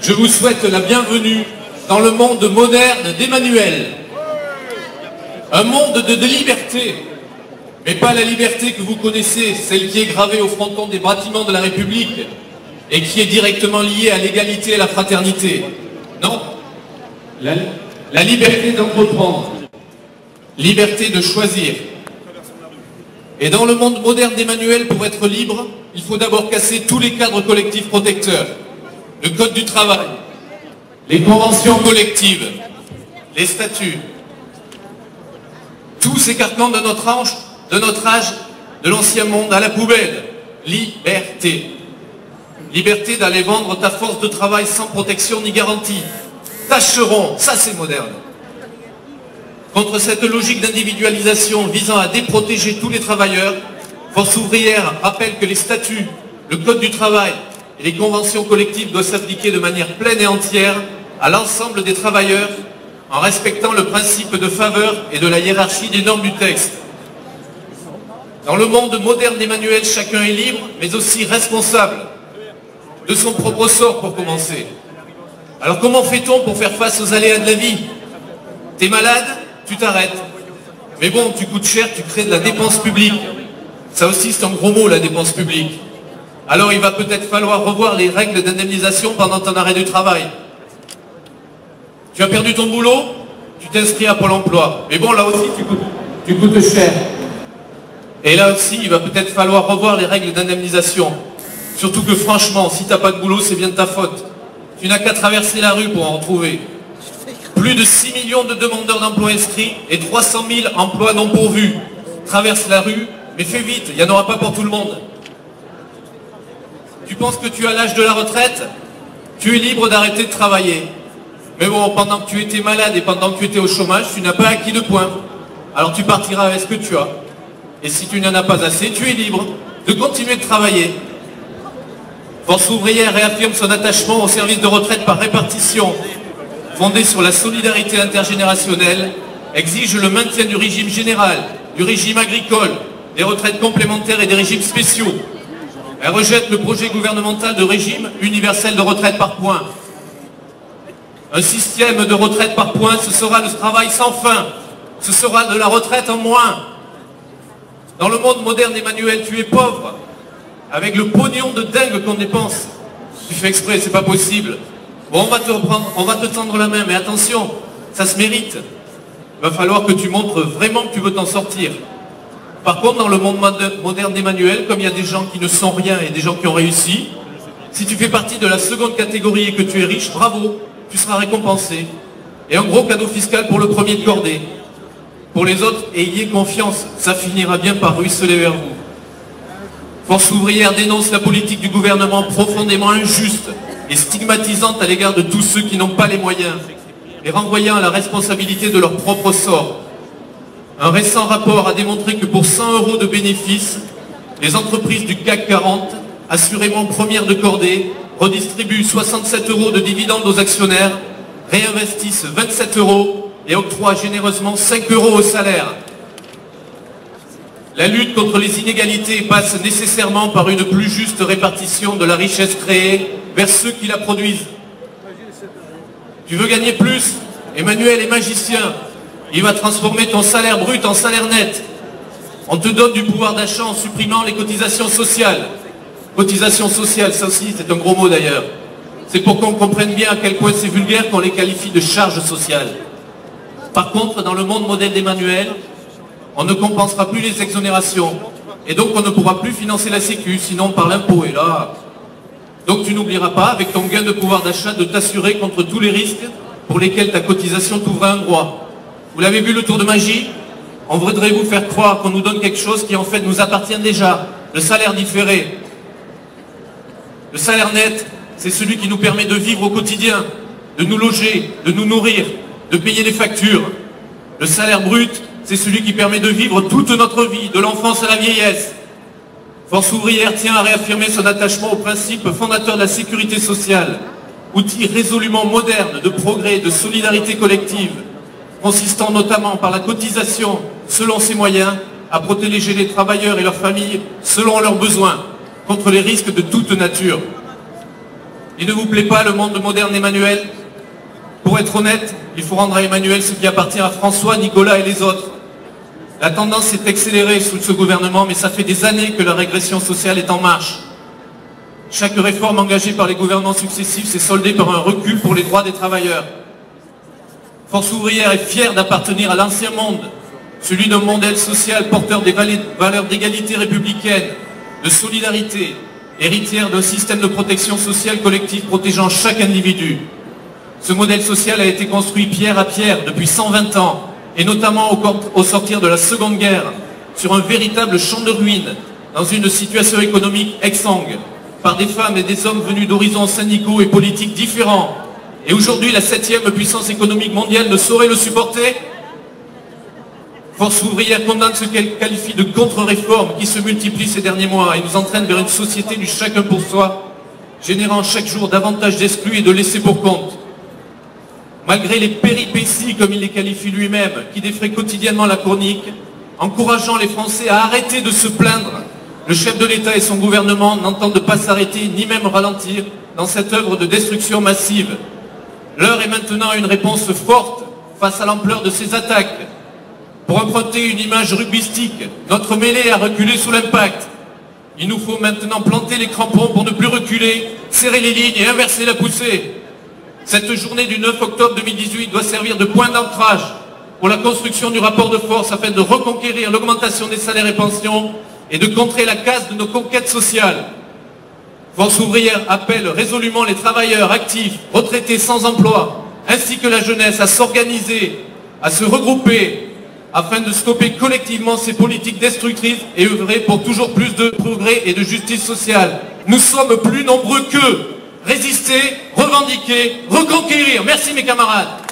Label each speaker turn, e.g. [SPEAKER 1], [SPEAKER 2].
[SPEAKER 1] Je vous souhaite la bienvenue dans le monde moderne d'Emmanuel. Un monde de, liberté, mais pas la liberté que vous connaissez, celle qui est gravée au fronton des bâtiments de la République et qui est directement liée à l'égalité et à la fraternité. Non, la liberté d'entreprendre, liberté de choisir. Et dans le monde moderne d'Emmanuel, pour être libre, il faut d'abord casser tous les cadres collectifs protecteurs. Le code du travail, les conventions collectives, les statuts. Tous écartements de notre âge, de notre âge, de l'ancien monde à la poubelle. Liberté. Liberté d'aller vendre ta force de travail sans protection ni garantie. Tâcheront, ça c'est moderne. Contre cette logique d'individualisation visant à déprotéger tous les travailleurs, Force ouvrière rappelle que les statuts, le code du travail et les conventions collectives doivent s'appliquer de manière pleine et entière à l'ensemble des travailleurs en respectant le principe de faveur et de la hiérarchie des normes du texte. Dans le monde moderne d'Emmanuel, chacun est libre, mais aussi responsable de son propre sort pour commencer. Alors comment fait-on pour faire face aux aléas de la vie? T'es malade Tu t'arrêtes. Mais bon, tu coûtes cher, tu crées de la dépense publique. Ça aussi, c'est un gros mot, la dépense publique. Alors il va peut-être falloir revoir les règles d'indemnisation pendant ton arrêt du travail. Tu as perdu ton boulot Tu t'inscris à Pôle emploi. Mais bon, là aussi, tu coûtes, cher. Et là aussi, il va peut-être falloir revoir les règles d'indemnisation. Surtout que franchement, si tu n'as pas de boulot, c'est bien de ta faute. Tu n'as qu'à traverser la rue pour en retrouver. Plus de 6 millions de demandeurs d'emploi inscrits et 300 000 emplois non pourvus. Traverse la rue, mais fais vite, il n'y en aura pas pour tout le monde. Tu penses que tu as l'âge de la retraite? Tu es libre d'arrêter de travailler. Mais bon, pendant que tu étais malade et pendant que tu étais au chômage, tu n'as pas acquis de points. Alors tu partiras avec ce que tu as. Et si tu n'en as pas assez, tu es libre de continuer de travailler. Force ouvrière réaffirme son attachement au service de retraite par répartition, fondé sur la solidarité intergénérationnelle, exige le maintien du régime général, du régime agricole, des retraites complémentaires et des régimes spéciaux. Elle rejette le projet gouvernemental de régime universel de retraite par points. Un système de retraite par points, ce sera le travail sans fin. Ce sera de la retraite en moins. Dans le monde moderne, Emmanuel, tu es pauvre. Avec le pognon de dingue qu'on dépense. Tu fais exprès, c'est pas possible. Bon, on va te reprendre, on va te tendre la main, mais attention, ça se mérite. Il va falloir que tu montres vraiment que tu veux t'en sortir. Par contre, dans le monde moderne d'Emmanuel, comme il y a des gens qui ne sont rien et des gens qui ont réussi, si tu fais partie de la seconde catégorie et que tu es riche, bravo, tu seras récompensé. Et un gros cadeau fiscal pour le premier de cordée. Pour les autres, ayez confiance, ça finira bien par ruisseler vers vous. Force ouvrière dénonce la politique du gouvernement profondément injuste et stigmatisante à l'égard de tous ceux qui n'ont pas les moyens, et renvoyant à la responsabilité de leur propre sort. Un récent rapport a démontré que pour 100 euros de bénéfices, les entreprises du CAC 40, assurément premières de cordée, redistribuent 67 euros de dividendes aux actionnaires, réinvestissent 27 euros et octroient généreusement 5 euros au salaire. La lutte contre les inégalités passe nécessairement par une plus juste répartition de la richesse créée vers ceux qui la produisent. Tu veux gagner plus? Emmanuel est magicien. Il va transformer ton salaire brut en salaire net. On te donne du pouvoir d'achat en supprimant les cotisations sociales. Cotisations sociales, ça aussi c'est un gros mot d'ailleurs. C'est pour qu'on comprenne bien à quel point c'est vulgaire qu'on les qualifie de charges sociales. Par contre, dans le monde modèle d'Emmanuel, on ne compensera plus les exonérations. Et donc on ne pourra plus financer la sécu, sinon par l'impôt. Et là, donc tu n'oublieras pas, avec ton gain de pouvoir d'achat, de t'assurer contre tous les risques pour lesquels ta cotisation t'ouvre un droit. Vous l'avez vu le tour de magie On voudrait vous faire croire qu'on nous donne quelque chose qui en fait nous appartient déjà, le salaire différé. Le salaire net, c'est celui qui nous permet de vivre au quotidien, de nous loger, de nous nourrir, de payer les factures. Le salaire brut, c'est celui qui permet de vivre toute notre vie, de l'enfance à la vieillesse. Force ouvrière tient à réaffirmer son attachement au principe fondateur de la sécurité sociale, outil résolument moderne de progrès, de solidarité collective, consistant notamment par la cotisation, selon ses moyens, à protéger les travailleurs et leurs familles selon leurs besoins, contre les risques de toute nature. Il ne vous plaît pas le monde moderne Emmanuel? Pour être honnête, il faut rendre à Emmanuel ce qui appartient à François, Nicolas et les autres. La tendance s'est accélérée sous ce gouvernement, mais ça fait des années que la régression sociale est en marche. Chaque réforme engagée par les gouvernements successifs s'est soldée par un recul pour les droits des travailleurs. Force ouvrière est fière d'appartenir à l'ancien monde, celui d'un modèle social porteur des valeurs d'égalité républicaine, de solidarité, héritière d'un système de protection sociale collective protégeant chaque individu. Ce modèle social a été construit pierre à pierre depuis 120 ans, et notamment au, sortir de la Seconde Guerre, sur un véritable champ de ruines, dans une situation économique exsangue, par des femmes et des hommes venus d'horizons syndicaux et politiques différents. Et aujourd'hui, la septième puissance économique mondiale ne saurait le supporter Force ouvrière condamne ce qu'elle qualifie de contre-réforme qui se multiplie ces derniers mois et nous entraîne vers une société du chacun pour soi, générant chaque jour davantage d'exclus et de laissés pour compte. Malgré les péripéties, comme il les qualifie lui-même, qui défraient quotidiennement la chronique, encourageant les Français à arrêter de se plaindre, le chef de l'État et son gouvernement n'entendent pas s'arrêter ni même ralentir dans cette œuvre de destruction massive. L'heure est maintenant à une réponse forte face à l'ampleur de ces attaques pour emprunter une image rugbyistique, notre mêlée a reculé sous l'impact. Il nous faut maintenant planter les crampons pour ne plus reculer, serrer les lignes et inverser la poussée. Cette journée du 9 octobre 2018 doit servir de point d'ancrage pour la construction du rapport de force afin de reconquérir l'augmentation des salaires et pensions et de contrer la casse de nos conquêtes sociales. Force ouvrière appelle résolument les travailleurs actifs, retraités sans emploi, ainsi que la jeunesse à s'organiser, à se regrouper afin de stopper collectivement ces politiques destructrices et œuvrer pour toujours plus de progrès et de justice sociale. Nous sommes plus nombreux qu'eux. Résister, revendiquer, reconquérir. Merci mes camarades.